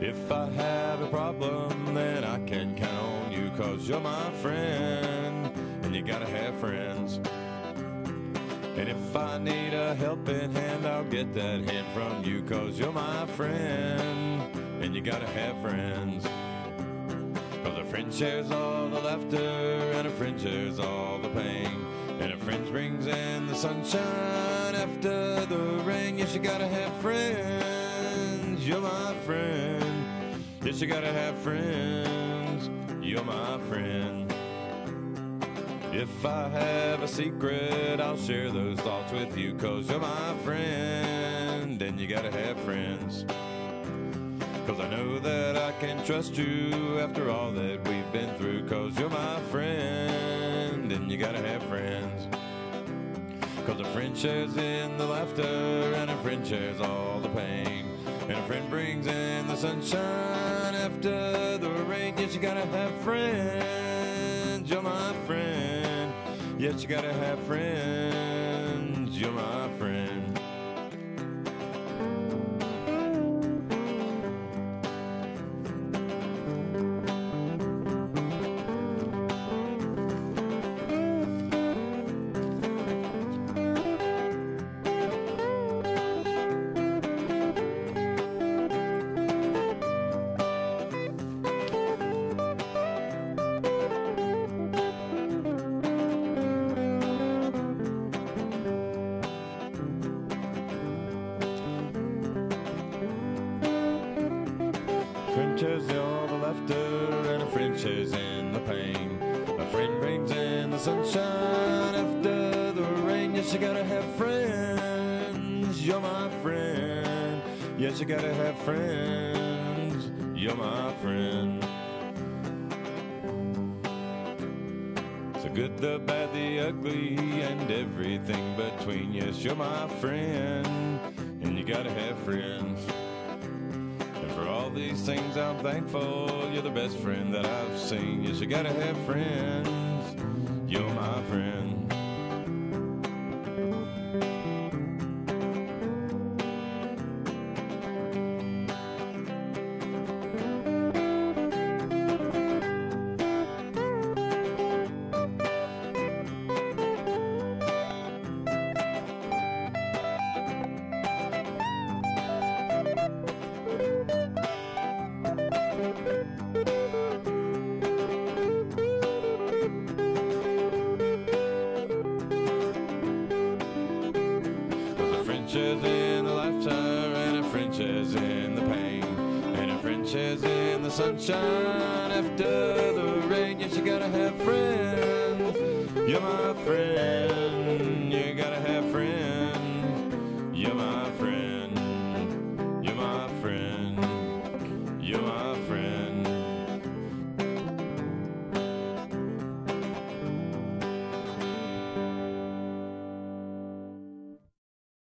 If I have a problem, then I can count on you, cause you're my friend, and you gotta have friends. And if I need a helping hand, I'll get that hand from you, cause you're my friend, and you gotta have friends. Cause a friend shares all the laughter, and a friend shares all the pain. And a friend brings in the sunshine after the rain. Yes, you gotta have friends. You're my friend. Yes, you gotta have friends. You're my friend. If I have a secret, I'll share those thoughts with you. Cause you're my friend. And you gotta have friends. Cause I know that I can trust you after all that we've been through. Cause you're my friend, and you gotta have friends. Cause a friend shares in the laughter, and a friend shares all the pain. And a friend brings in the sunshine after the rain. Yes, you gotta have friends. You're my friend. Yes, you gotta have friends. You're my friend. Shares all the laughter and a friend shares in the pain. A friend brings in the sunshine after the rain. Yes, you gotta have friends. You're my friend. Yes, you gotta have friends. You're my friend. The good, the bad, the ugly, and everything between. Yes, you're my friend. And you gotta have friends. These things, I'm thankful. You're the best friend that I've seen. Yes, you gotta have friends. You're my friend. In the laughter and a friend shares in the pain. And a friend shares in the sunshine after the rain. Yes, you gotta have friends. You're my friend.